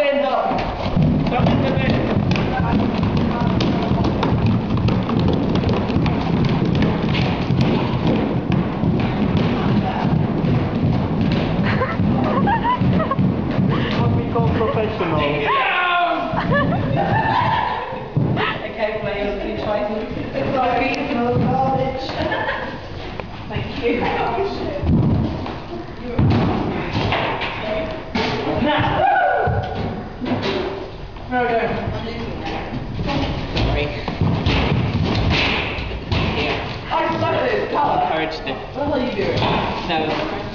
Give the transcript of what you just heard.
bend up. Don't bend professional. Okay, well, you're going to try to sorry for the garbage. Thank you. No, no. Sorry. I started. Encouraged him. What are you doing? No.